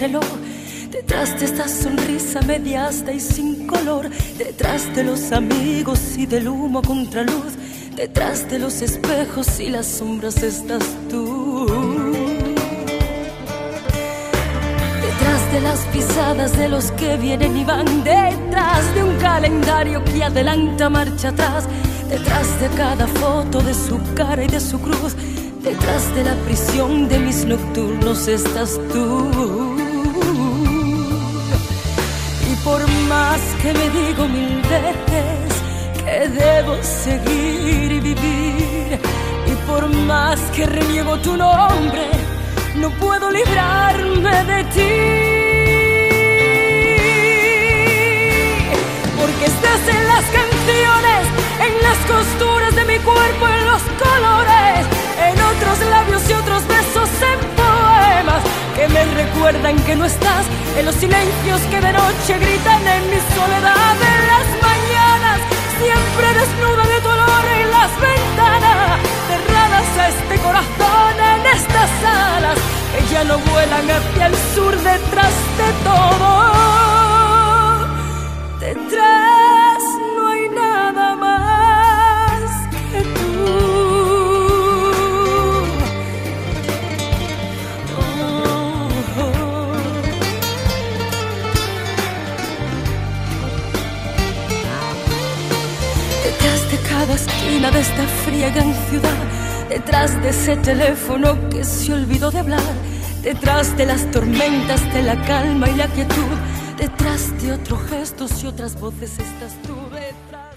reloj, detrás de esta sonrisa mediasta y sin color, detrás de los amigos y del humo contra luz, detrás de los espejos y las sombras estás tú. Detrás de las pisadas de los que vienen y van, detrás de un calendario que adelanta marcha atrás, detrás de cada foto de su cara y de su cruz Detrás de la prisión de mis nocturnos estás tú. Y por más que me digo mil veces que debo seguir y vivir, y por más que reniego tu nombre, no puedo librarme de ti. Porque estás en las canciones, en las costuras de mi cuerpo, en los colores recuerdan que no estás en los silencios que de noche gritan en mi soledad. En las mañanas siempre desnuda de dolor en las ventanas cerradas a este corazón en estas alas que ya no vuelan hacia el sur detrás de todo esquina de esta fría gran ciudad, detrás de ese teléfono que se olvidó de hablar, detrás de las tormentas de la calma y la quietud, detrás de otros gestos y otras voces estás tú detrás.